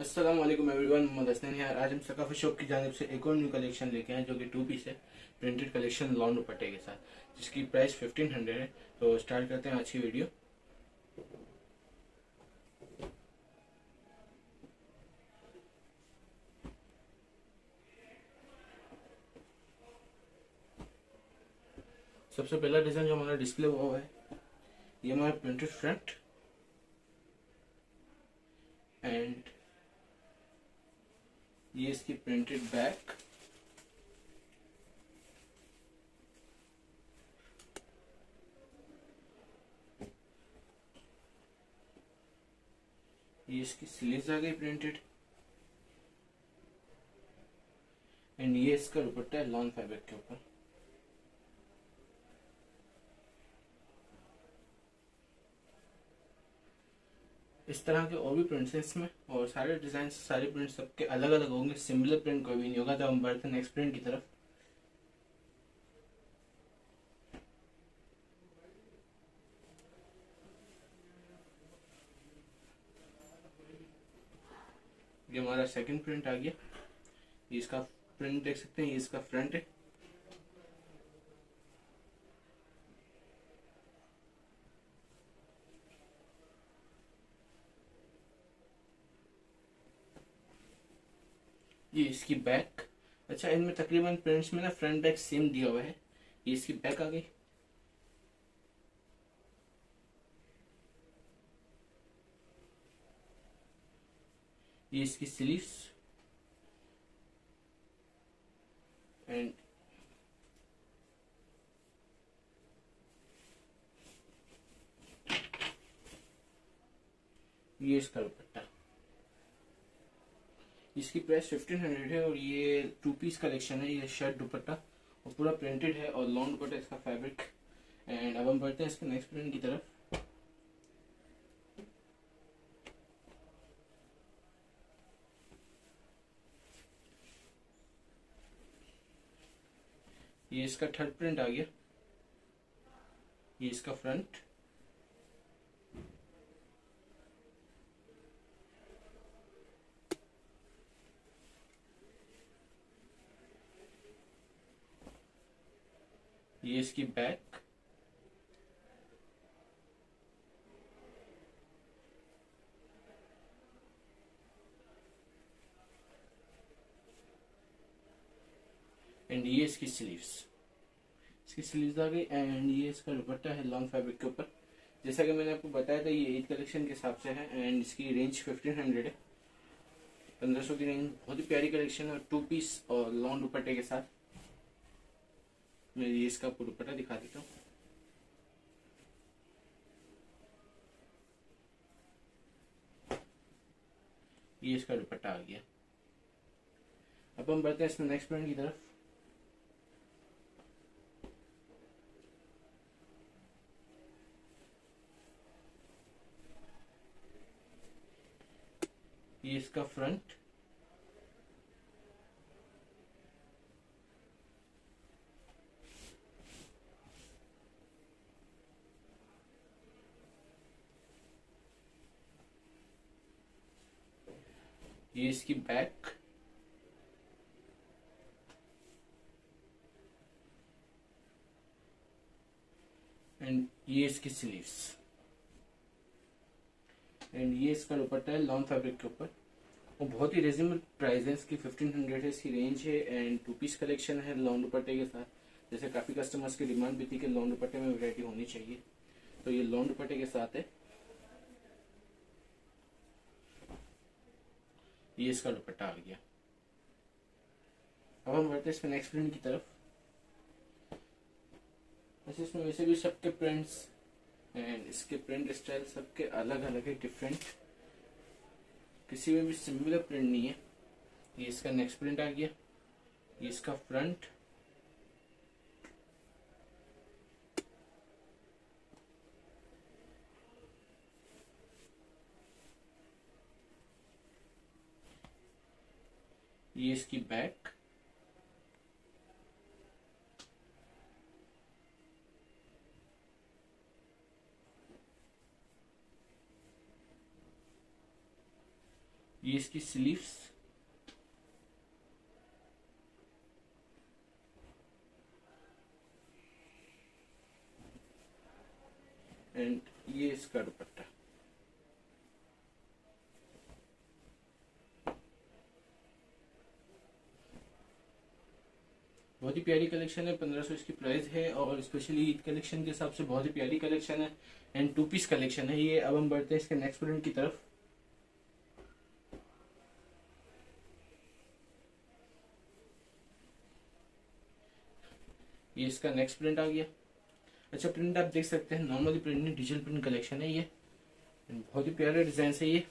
Aslam everyone Mohammad Hasnain यार आज हम सकाफी शॉप की जानब से एक और न्यू कलेक्शन लेके हैं जो कि टू पीस है प्रिंटेड कलेक्शन लॉन्ग दुपट्टे के साथ, जिसकी प्राइस फिफ्टीन हंड्रेड है. तो स्टार्ट करते हैं अच्छी वीडियो सबसे पहला डिज़ाइन जो हमारा डिस्प्ले हुआ है, ये हमारा प्रिंटेड फ्रंट एंड इसकी प्रिंटेड बैक ये इसकी स्लीव्स आ गई प्रिंटेड एंड ये इसका दुपट्टा है लॉन फैब्रिक के ऊपर. इस तरह के और भी प्रिंट्स हैं इसमें, और सारे डिज़ाइन सारे प्रिंट सबके अलग अलग होंगे सिमिलर प्रिंट कोई भी नहीं होगा तो हम बढ़ते हैं नेक्स्ट प्रिंट की तरफ़। ये हमारा सेकंड प्रिंट आ गया। ये इसका प्रिंट देख सकते हैं, ये इसका फ्रंट है। ये इसकी बैक अच्छा इनमें तकरीबन प्रिंट्स में ना फ्रंट बैक सेम दिया हुआ है। ये इसकी बैक आ गई। ये इसकी स्लीव्स एंड ये इसका दुपट्टा। इसकी प्राइस फिफ्टीन हंड्रेड है और ये टू पीस कलेक्शन है, ये शर्ट दुपट्टा। और पूरा प्रिंटेड है और लॉन्ग दुपट्टा, इसका फैब्रिक एंड अब हम बढ़ते हैं इसके नेक्स्ट प्रिंट की तरफ़। ये इसका थर्ड प्रिंट आ गया। ये इसका फ्रंट ये इसकी बैक एंड ये इसकी स्लीव्स इसकी स्लीव्स आ गई एंड ये इसका दुपट्टा है लॉन्ग फैब्रिक के ऊपर। जैसा कि मैंने आपको बताया था, ये ईद कलेक्शन के हिसाब से है एंड इसकी रेंज फिफ्टीन हंड्रेड है। पंद्रह सौ की रेंज बहुत ही प्यारी कलेक्शन है। टू पीस और लॉन्ग दुपट्टे के साथ। मैं ये इसका दुपट्टा दिखा देता हूँ। ये इसका दुपट्टा आ गया। अब हम बढ़ते हैं इसमें नेक्स्ट प्रिंट की तरफ़। ये इसका फ्रंट ये इसकी बैक एंड ये इसकी स्लीव्स एंड ये इसका दुपट्टा है लॉन्ग फैब्रिक के ऊपर। और बहुत ही रिजनेबल प्राइस है, इसकी फिफ्टीन हंड्रेड है, इसकी रेंज है एंड टू पीस कलेक्शन है लॉन्ग दुपट्टे के साथ। जैसे काफ़ी कस्टमर्स की डिमांड भी थी कि लॉन्ग दुपट्टे में वैरायटी होनी चाहिए। तो ये लॉन्ग दुपट्टे के साथ है। ये इसका दुपट्टा आ गया। अब हम बढ़ते हैं इसमें नेक्स्ट प्रिंट की तरफ़। वैसे इसमें वैसे भी सबके प्रिंट्स एंड इसके प्रिंट स्टाइल सबके अलग अलग है डिफरेंट किसी में भी सिमिलर प्रिंट नहीं है। ये इसका नेक्स्ट प्रिंट आ गया। ये इसका फ्रंट ये इसकी बैक ये इसकी स्लीव्स एंड ये इसका दुपट्टा। बहुत ही प्यारी कलेक्शन है, पंद्रह सौ इसकी प्राइस है और स्पेशली ईद कलेक्शन के हिसाब से बहुत ही प्यारी कलेक्शन है एंड टू पीस कलेक्शन है ये। अब हम बढ़ते हैं इसके नेक्स्ट प्रिंट की तरफ़। ये इसका नेक्स्ट प्रिंट आ गया। अच्छा प्रिंट आप देख सकते हैं नॉर्मली प्रिंट नहीं डिजिटल प्रिंट कलेक्शन है ये। बहुत ही प्यारे डिज़ाइन है ये।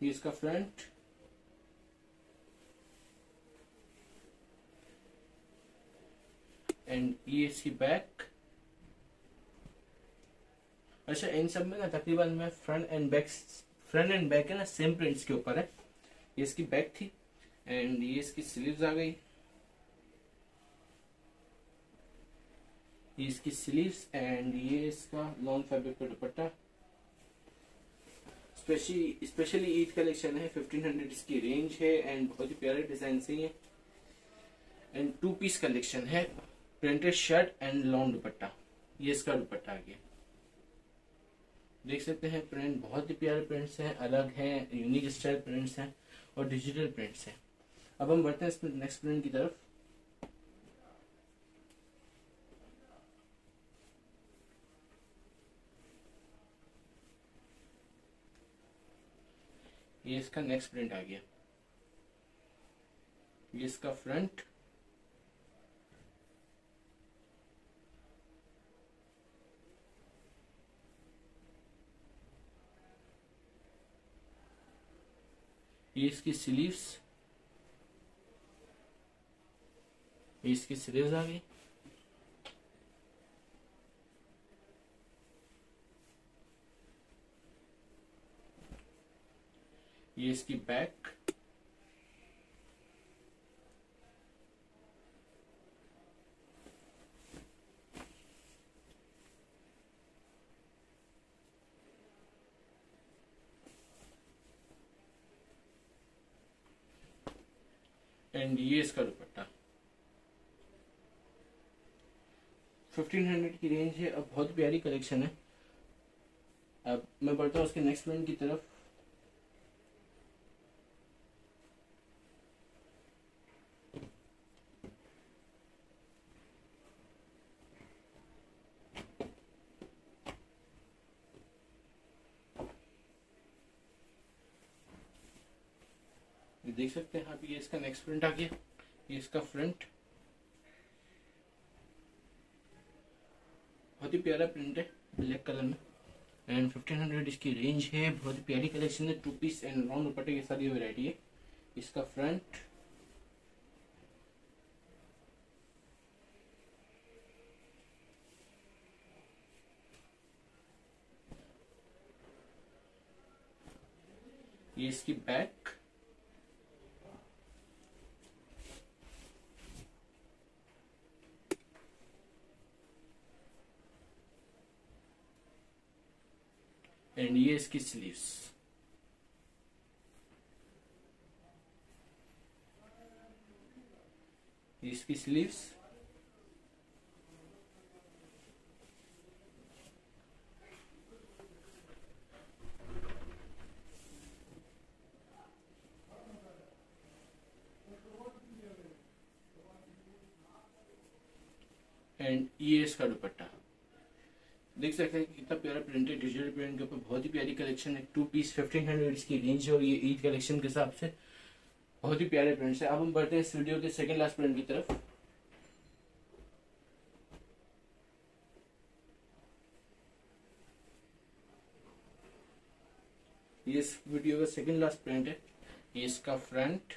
ये इसका फ्रंट एंड ये इसकी बैक अच्छा इन सब में ना तकरीबन मैं front and back front and back है ना सेम प्रिंट्स के ऊपर है। ये इसकी बैक थी एंड ये इसकी स्लीव्स आ गई। ये इसकी स्लीव्स एंड ये इसका लॉन्ग फैब्रिक का dupatta. Specially specially Eid collection है 1500 इसकी रेंज है एंड बहुत ही प्यारे डिज़ाइन से है एंड टू पीस कलेक्शन है। Printed shirt and long dupatta. ये इसका दुपट्टा आ गया देख सकते हैं प्रिंट बहुत ही प्यारे प्रिंट्स हैं, अलग हैं यूनिक स्टाइल प्रिंट्स हैं और डिजिटल प्रिंट्स हैं। अब हम बढ़ते हैं इसमें नेक्स्ट प्रिंट की तरफ़। ये इसका नेक्स्ट प्रिंट आ गया। ये इसका फ्रंट ये इसकी स्लीव्स ये इसकी स्लीव्स आ गई। ये इसकी बैक एंड ये इसका दुपट्टा। 1500 की रेंज है, अब बहुत प्यारी कलेक्शन है। अब मैं बढ़ता हूँ उसके नेक्स्ट प्रिंट की तरफ़। देख सकते हैं। आप ये इसका नेक्स्ट प्रिंट आ गया। ये इसका फ्रंट बहुत ही प्यारा प्रिंट है ब्लैक कलर में। एंड फिफ्टीन हंड्रेड इसकी रेंज है। बहुत ही प्यारी कलेक्शन है। टू पीस एंड राउंड दुपट्टे के साथ ये वेरायटी है। इसका फ्रंट ये इसकी बैक एंड ये इसकी स्लीव्स इसकी स्लीव्स एंड ये इसका दुपट्टा. देख सकते हैं कितना प्यारा प्रिंटेड डिजिटल प्रिंट के ऊपर बहुत ही प्यारी कलेक्शन है। टू पीस फिफ्टीन हंड्रेड इसकी रेंज है और ये ईद कलेक्शन के हिसाब से बहुत ही प्यारे प्रिंट्स है। अब हम बढ़ते हैं इस वीडियो के सेकंड लास्ट प्रिंट की तरफ़। ये इस वीडियो का सेकंड लास्ट प्रिंट है। ये इसका फ्रंट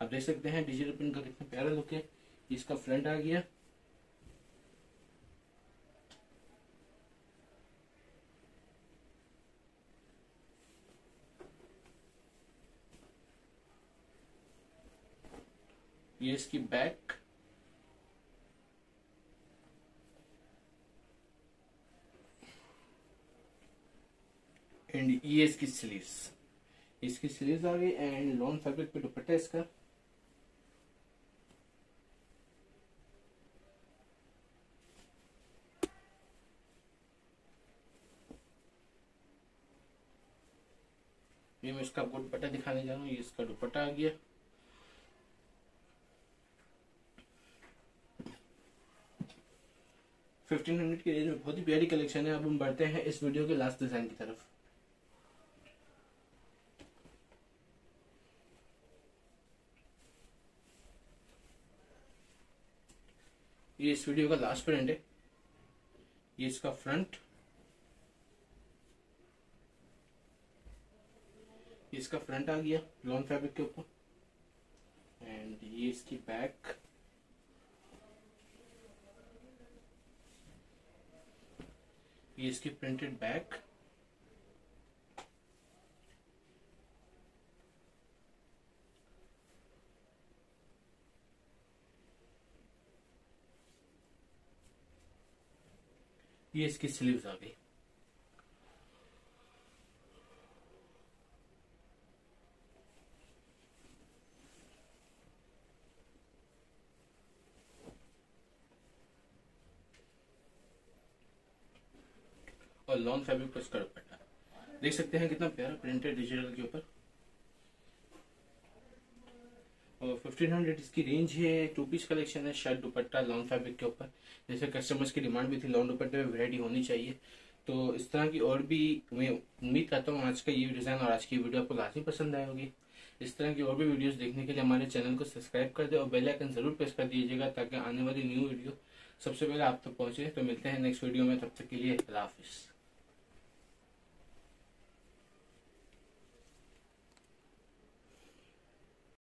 आप देख सकते हैं डिजिटल प्रिंट का कितना प्यारा लुक है। इसका फ्रंट आ गया। ये इसकी बैक एंड ये इसकी स्लीव्स इसकी स्लीव्स आ गई एंड लॉन्ग फैब्रिक पे दुपट्टा इसका. ये मैं इसका दुपट्टा दिखाने जा रहा हूँ, ये इसका दुपट्टा आ गया. फिफ्टीन हंड्रेड की रेंज में बहुत ही प्यारी कलेक्शन है। अब हम बढ़ते हैं इस वीडियो के लास्ट डिज़ाइन की तरफ़। ये इस वीडियो का लास्ट प्रिंट है। ये इसका फ्रंट इसका फ्रंट आ गया लॉन्ग फैब्रिक के ऊपर। एंड ये इसकी बैक ये इसकी प्रिंटेड बैक ये इसकी स्लीव्स आ गई। और लॉन्ग फैब्रिक पर इसका दुपट्टा देख सकते हैं कितना प्यारा प्रिंटेड डिजिटल के ऊपर। और फिफ्टीन हंड्रेड इसकी रेंज है टू पीस कलेक्शन है शर्ट दुपट्टा लॉन्ग फैब्रिक के ऊपर। जैसे कस्टमर्स की डिमांड भी थी लॉन्ग दुपट्टे में वैरायटी होनी चाहिए। तो इस तरह की और भी मैं उम्मीद करता हूँ आज का ये डिज़ाइन और आज की वीडियो आपको काफ़ी पसंद आई होगी। इस तरह की और भी वीडियोस देखने के लिए हमारे चैनल को सब्सक्राइब कर दे और बेल आइकन ज़रूर प्रेस कर दीजिएगा ताकि आने वाली न्यू वीडियो सबसे पहले आप तक तो पहुँचे। तो मिलते हैं नेक्स्ट वीडियो में, तब तक के लिए अल्लाह हाफिज़।